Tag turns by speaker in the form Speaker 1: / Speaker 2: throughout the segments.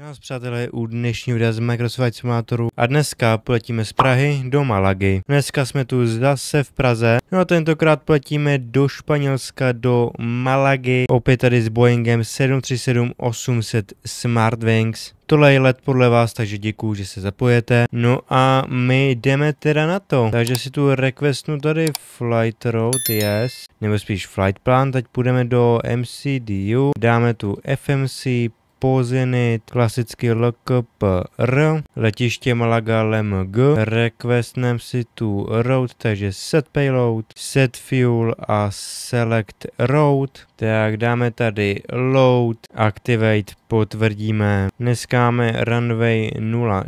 Speaker 1: Nás přátelé u dnešního videa z Microsoft Simulatoru a dneska poletíme z Prahy do Malagy. Dneska jsme tu zase v Praze, no a tentokrát poletíme do Španělska do Malagy, opět tady s Boeingem 737-800 Smartwings. Tohle je let podle vás, takže děkuju, že se zapojete. No a my jdeme teda na to. Takže si tu requestnu tady Flight Road, yes. Nebo spíš Flight Plan, teď půjdeme do MCDU, dáme tu FMC, Pozenit, klasicky LKPR, letiště Malaga LMG, requestnem si tu road, takže set payload, set fuel a select road. Tak dáme tady load, activate, potvrdíme. Dneska máme runway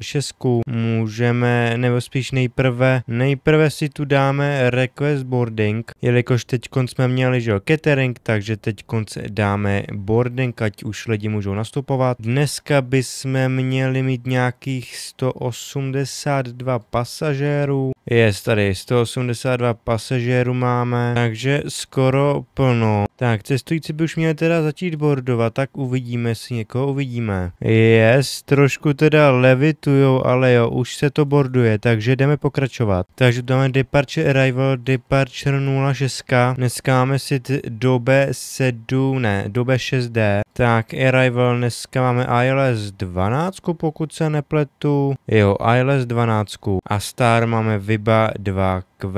Speaker 1: 06, můžeme, nebo spíš nejprve, nejprve si tu dáme request boarding, jelikož teď jsme měli, že catering, takže teď dáme boarding, ať už lidi můžou nastupovat. Dneska bychom měli mít nějakých 182 pasažérů, je tady 182 pasažérů máme, takže skoro plno. Tak, cestující by už měli teda začít bordovat, tak uvidíme, si někoho uvidíme. Yes, trošku teda levitujou, ale jo, už se to borduje, takže jdeme pokračovat. Takže dáme Departure Arrival, Departure 06, dneska máme si dobe 7, ne, dobe 6D. Tak, Arrival, dneska máme ILS 12, pokud se nepletu. Jo, ILS 12. A Star máme Viba 2 Q.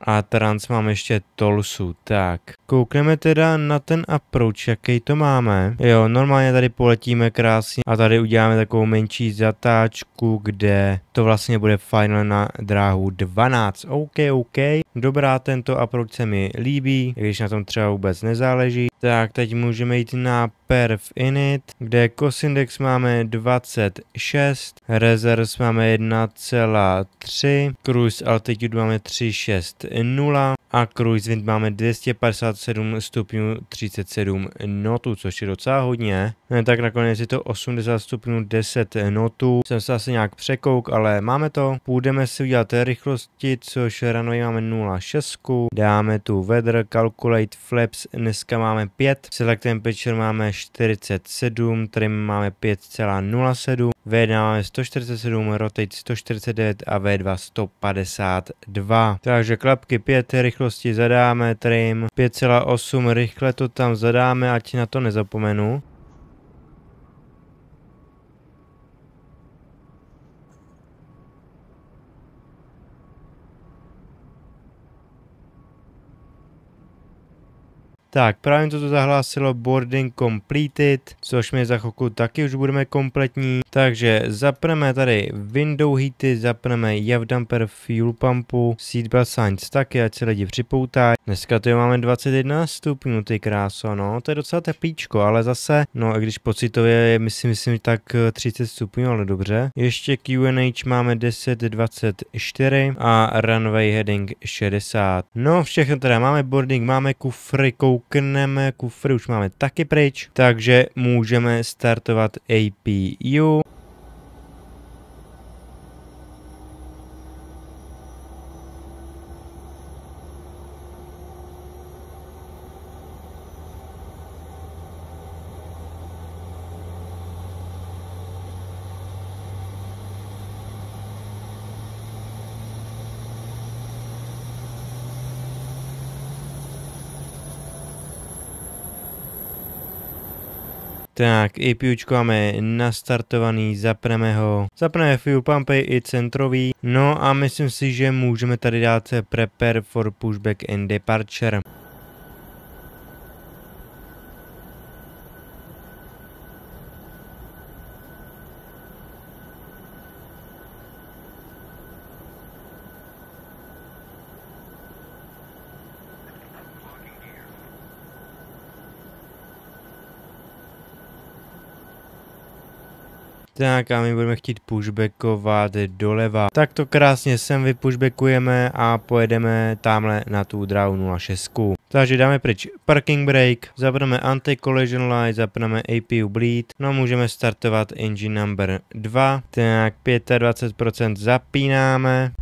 Speaker 1: A trans mám ještě Tolsu, tak. Koukneme teda na ten approach, jaký to máme. Jo, normálně tady poletíme krásně a tady uděláme takovou menší zatáčku, kde to vlastně bude final na dráhu 12. OK, OK. Dobrá, tento approach se mi líbí, když na tom třeba vůbec nezáleží. Tak, teď můžeme jít na perf init, kde cosindex máme 26, reserves máme 1,3, cruise altitude máme 3,60 a cruise wind máme 257 stupňů 37 notů, což je docela hodně. Ne, tak nakonec je to 80 stupňů 10 notů. Jsem se asi nějak překouk, ale máme to. Půjdeme si udělat rychlosti, což runway máme 0,6. Dáme tu weather, calculate flaps, dneska máme 5. Select temperature máme 47, trim máme 5,07. V1 máme 147, rotate 149 a V2 152. Takže klapky 5, rychlosti zadáme, trim 5,8, rychle to tam zadáme, ať na to nezapomenu. Tak, právě to zahlásilo boarding completed, což mi za chvilku taky už budeme kompletní. Takže zapneme tady window heaty, zapneme jav dumper fuel pumpu, seatbelt signs taky, ať se lidi připoutají. Dneska to máme 21 stupňů, ty kráso, no, to je docela teplíčko, ale zase, no, i když pocitově je, myslím, myslím, tak 30 stupňů, ale dobře. Ještě QNH máme 10.24 a runway heading 60. No, všechno teda, máme boarding, máme kufry, kouk koukneme, kufry už máme taky pryč, takže můžeme startovat APU. Tak, APUčko máme nastartovaný, zapneme ho, zapneme fuel pumpy i centrový, no a myslím si, že můžeme tady dát prepare for pushback and departure. Tak a my budeme chtít pushbackovat doleva. Tak to krásně sem vypushbackujeme a pojedeme tamhle na tu dráhu 06. Takže dáme pryč parking brake, zapneme anti-collision light, zapneme APU bleed, no můžeme startovat engine number 2, tak 25% zapínáme.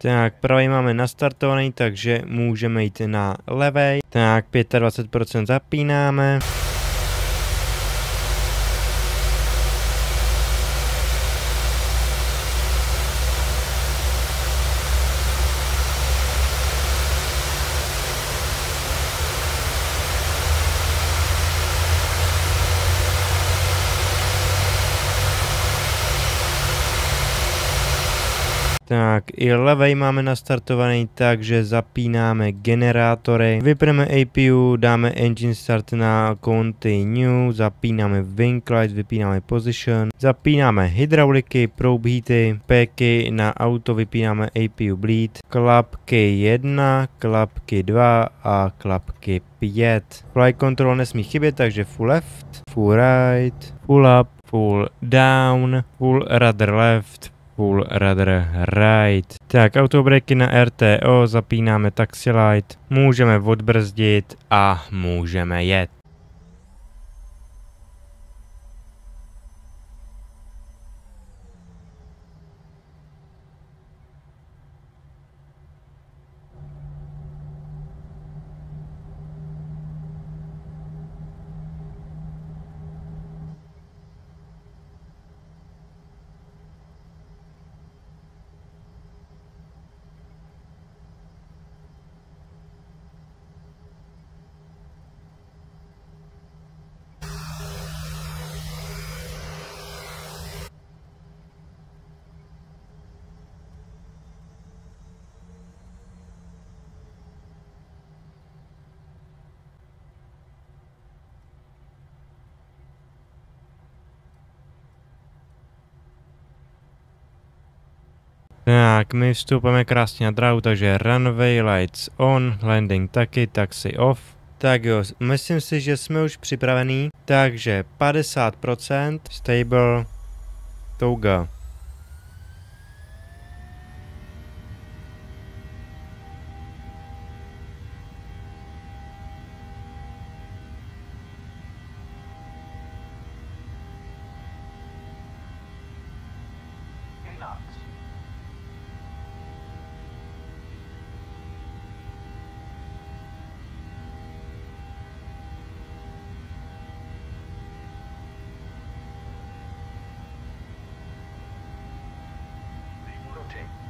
Speaker 1: Tak, pravý máme nastartovaný, takže můžeme jít na levej. Tak, 25% zapínáme. Tak, i levej máme nastartovaný, takže zapínáme generátory, vypneme APU, dáme engine start na continue, zapínáme wing light, vypínáme position, zapínáme hydrauliky, probe heaty, peky na auto, vypínáme APU bleed, klapky 1, klapky 2 a klapky 5. Fly control nesmí chybět, takže full left, full right, full up, full down, full rudder left, full rudder right. Tak, autobreaky na RTO, zapínáme taxi light, můžeme odbrzdit a můžeme jet. Tak, my vstupujeme krásně na dráhu, takže runway lights on, landing taky, taxi off. Tak jo, myslím si, že jsme už připravení, takže 50% stable, touga.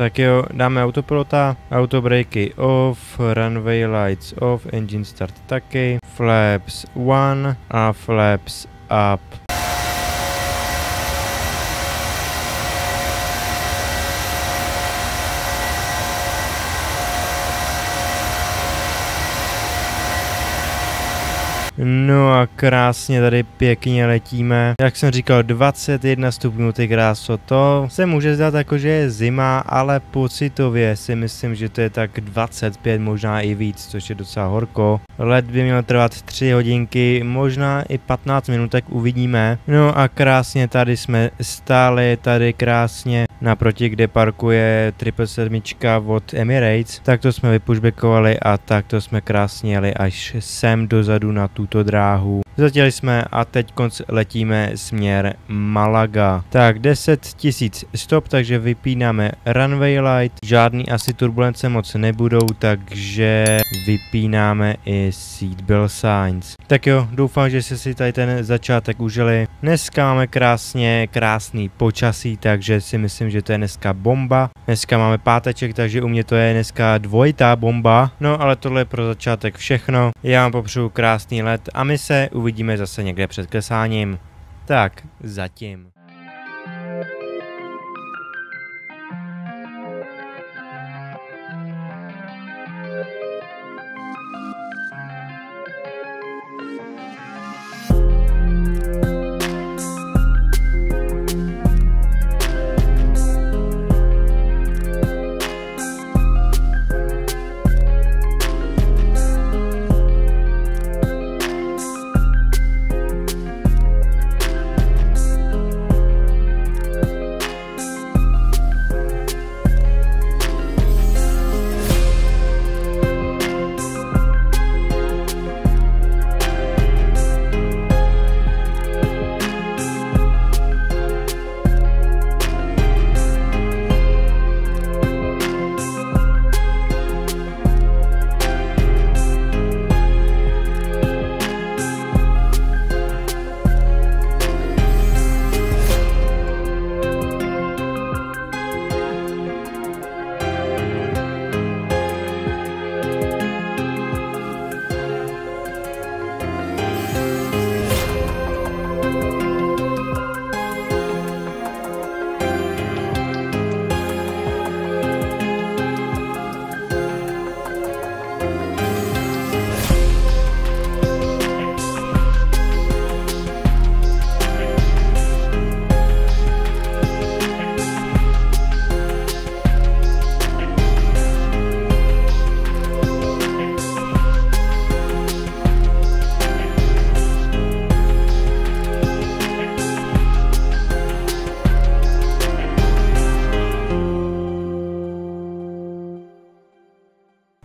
Speaker 1: Tak jo, dáme autopilota, autobreaky off, runway lights off, engine start taky, flaps 1 a flaps up. No a krásně tady pěkně letíme. Jak jsem říkal, 21 stupňů ty kráso. To se může zdát jako, že je zima, ale pocitově si myslím, že to je tak 25, možná i víc, což je docela horko. Let by měl trvat 3 hodinky, možná i 15 minut, tak uvidíme. No a krásně tady jsme stáli, tady krásně naproti, kde parkuje 777 od Emirates, tak to jsme vypushbackovali a tak to jsme krásně jeli až sem dozadu na tuto dráhu. Zatěli jsme a teď konc letíme směr Malaga. Tak 10 tisíc stop, takže vypínáme runway light, žádný asi turbulence moc nebudou, takže vypínáme i seatbelt signs. Tak jo, doufám, že jste si tady ten začátek užili. Dneska máme krásně, krásný počasí, takže si myslím, že to je dneska bomba. Dneska máme páteček, takže u mě to je dneska dvojitá bomba. No ale tohle je pro začátek všechno. Já vám popřeju krásný let a my se uvidíme zase někde před klesáním. Tak, zatím.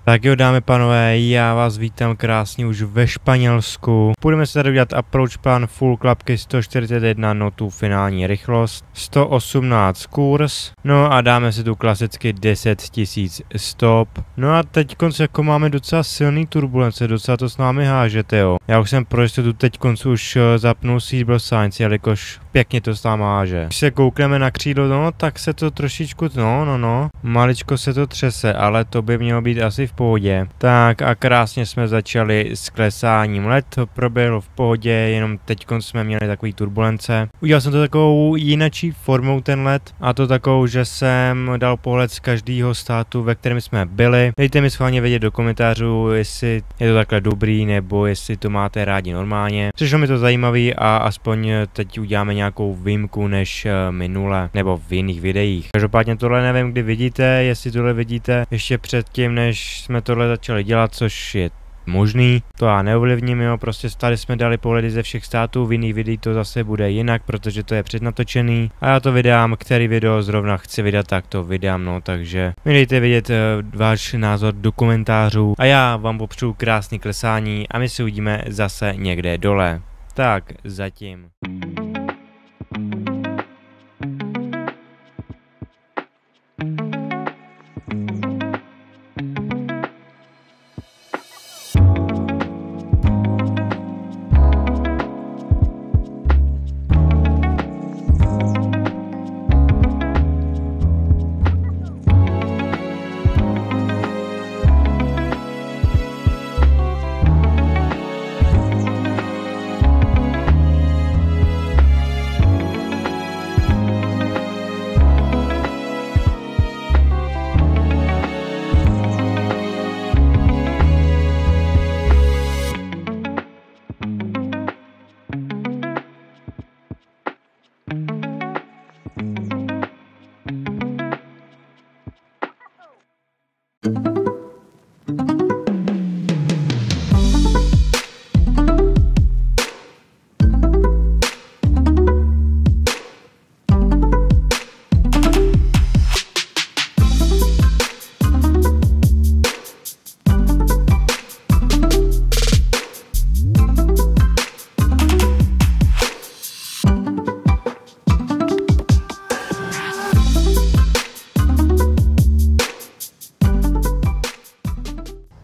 Speaker 1: Tak jo, dámy panové, já vás vítám krásně už ve Španělsku. Půjdeme se tady udělat approach plan full klapky 141 notů finální rychlost, 118 kurz, no a dáme si tu klasicky 10 000 stop. No a teď konc jako máme docela silný turbulence, docela to s námi hážete jo. Já už jsem pro jistotu teď konc už eh, zapnul Seatbelt Science, jelikož pěkně to námi háže. Když se koukneme na křídlo, no tak se to trošičku, no no no, maličko se to třese, ale to by mělo být asi v pohodě. Tak a krásně jsme začali s klesáním. Let to proběhlo v pohodě, jenom teď jsme měli takový turbulence. Udělal jsem to takovou jinačí formou ten let a to takovou, že jsem dal pohled z každého státu, ve kterém jsme byli. Dejte mi schválně vědět do komentářů, jestli je to takhle dobrý nebo jestli to máte rádi normálně. Přišlo mi to zajímavý a aspoň teď uděláme nějakou výjimku než eh, minule nebo v jiných videích. Každopádně tohle nevím, kdy vidíte, jestli tohle vidíte ještě předtím, než jsme tohle začali dělat, což je možný, to já neovlivním, jo, prostě tady jsme dali pohledy ze všech států, v jiných videích to zase bude jinak, protože to je přednatočený a já to vydám, který video zrovna chci vydat, tak to vydám, no, takže mi dejte vědět uh, váš názor do komentářů a já vám popřeju krásný klesání a my se uvidíme zase někde dole. Tak, zatím.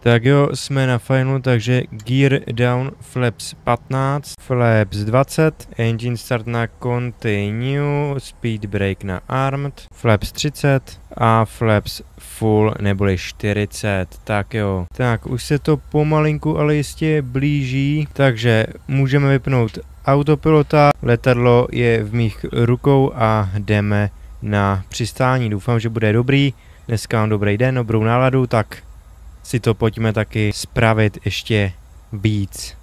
Speaker 1: Tak jo, jsme na final, takže gear down, flaps 15, flaps 20, engine start na continue, speed brake na armed, flaps 30 a flaps full neboli 40. Tak jo, tak už se to pomalinku, ale jistě blíží, takže můžeme vypnout autopilota, letadlo je v mých rukou a jdeme na přistání. Doufám, že bude dobrý. Dneska mám dobrý den, dobrou náladu, tak si to pojďme taky spravit ještě víc.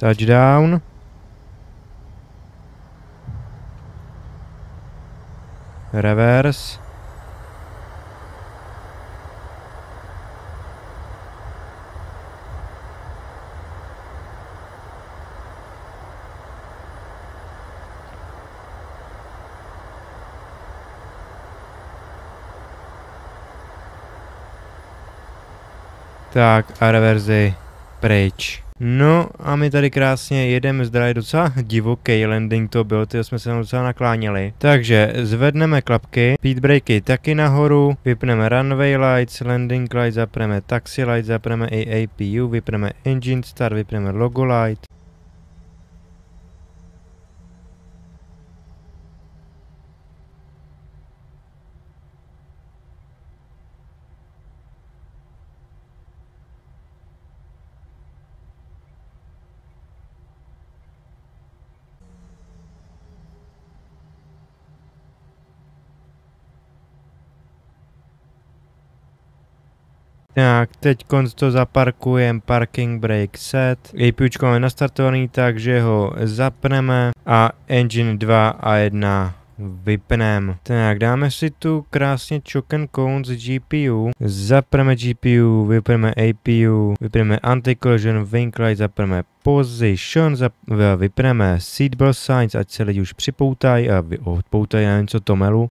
Speaker 1: Touchdown. Reverse. Tak a reverzi pryč. No a my tady krásně jedeme zdraví docela divoký landing to byl, ty jsme se docela nakláněli. Takže zvedneme klapky, speedbreaky taky nahoru, vypneme runway lights, landing light, zapneme taxi light, zapneme i APU, vypneme engine start, vypneme logo light. Tak, teď to zaparkujem, parking brake set. APUčko máme nastartovaný, takže ho zapneme a engine 2 a 1 vypnem. Tak, dáme si tu krásně choke and count z GPU. Zapneme GPU, vypneme APU, vypneme anti-collision, wing light, zapneme position, zap, vypneme seatbelt signs, ať se lidi už připoutají a odpoutají, nevím co to melu.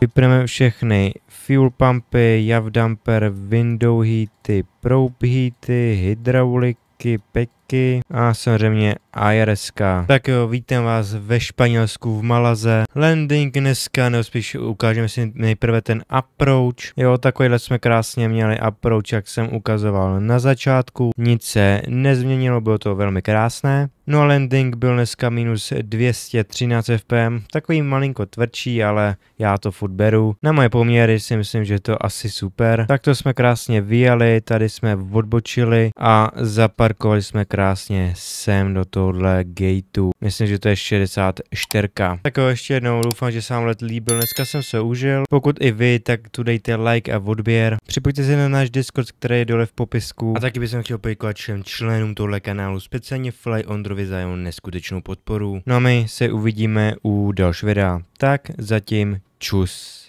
Speaker 1: Vypneme všechny fuel pumpy, jav damper, window heaty, probe heaty, hydrauliky, peky a samozřejmě IRS. Tak jo, vítám vás ve Španělsku v Malaze. Landing dneska, nebo spíš ukážeme si nejprve ten approach. Jo, takovýhle jsme krásně měli approach, jak jsem ukazoval na začátku. Nic se nezměnilo, bylo to velmi krásné. No a landing byl dneska minus 213 fpm, takový malinko tvrdší, ale já to furt beru. Na moje poměry si myslím, že to asi super. Tak to jsme krásně vyjeli, tady jsme odbočili a zaparkovali jsme krásně sem do tohle gateu. Myslím, že to je 64. Tak jo, ještě jednou doufám, že se vám let líbil. Dneska jsem se užil. Pokud i vy, tak tu dejte like a odběr. Připojďte se na náš Discord, který je dole v popisku. A taky bych chtěl poděkovat všem členům tohle kanálu, speciálně Fly Ondrovi za jeho neskutečnou podporu. No a my se uvidíme u dalšího videa. Tak zatím čus.